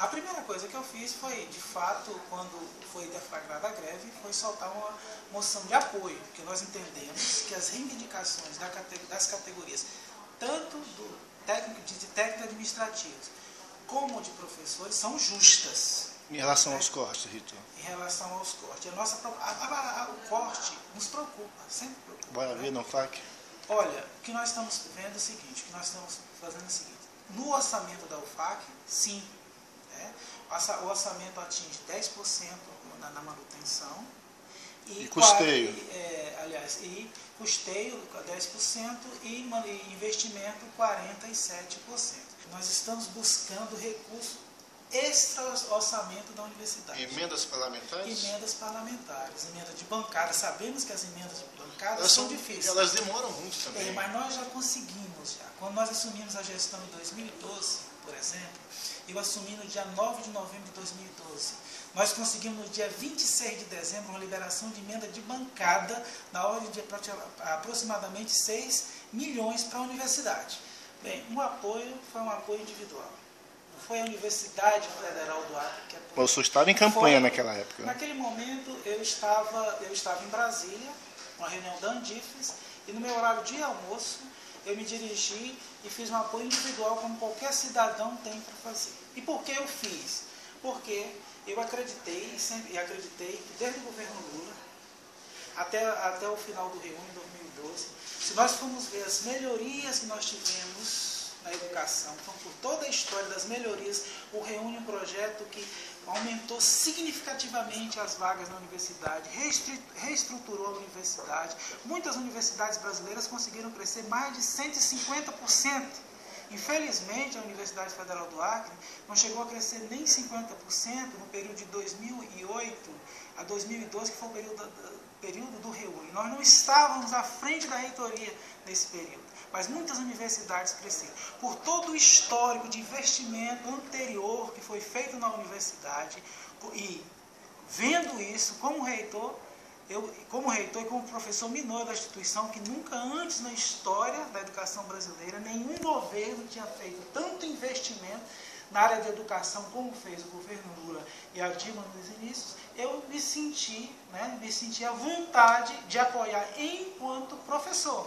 A primeira coisa que eu fiz foi, de fato, quando foi deflagrada a greve, foi soltar uma moção de apoio, porque nós entendemos que as reivindicações das categorias, tanto do técnico de técnico administrativos como de professores, são justas. Em relação aos cortes, Rito? Em relação aos cortes. A nossa, a, a, o corte nos preocupa, sempre preocupa. Vai haver né? no FAC? Olha, o que nós estamos vendo é o seguinte, o que nós estamos fazendo é o seguinte. No orçamento da UFAC, sim, né? O orçamento atinge 10% na, na manutenção. E, e custeio? E, é, aliás, e custeio 10% e, investimento 47%. Nós estamos buscando recurso extra orçamento da universidade. Emendas parlamentares? Emendas parlamentares, emenda de bancada. Sabemos que as emendas de bancada são, são, difíceis. Elas demoram muito também. É, mas nós já conseguimos. Já. Quando nós assumimos a gestão em 2012, por exemplo, eu assumi no dia 9 de novembro de 2012. Nós conseguimos no dia 26 de dezembro uma liberação de emenda de bancada na ordem de aproximadamente 6 milhões para a universidade. Bem, um apoio foi um apoio individual. Foi a Universidade Federal do Acre que apoiou. O senhor estava em campanha foi, naquela época. Naquele momento eu estava, eu estava em Brasília, uma reunião da Andifes, e no meu horário de almoço eu me dirigi e fiz um apoio individual como qualquer cidadão tem para fazer. E por que eu fiz? Porque eu acreditei, e acreditei que desde o governo Lula até, até o final do Reúne em 2012, se nós formos ver as melhorias que nós tivemos na educação, então por toda a história das melhorias, o Reúne um projeto que aumentou significativamente as vagas na universidade, reestruturou a universidade. Muitas universidades brasileiras conseguiram crescer mais de 150%. Infelizmente, a Universidade Federal do Acre não chegou a crescer nem 50% no período de 2008 a 2012, que foi o período, período do Reúne. Nós não estávamos à frente da reitoria nesse período, mas muitas universidades cresceram. Por todo o histórico de investimento anterior que foi feito na universidade, e vendo isso como reitor, eu, como reitor e como professor minor da instituição, que nunca antes na história da educação brasileira, nenhum governo tinha feito tanto investimento na área de educação como fez o governo Lula e a Dilma nos inícios, eu me senti, né, me senti à vontade de apoiar enquanto professor.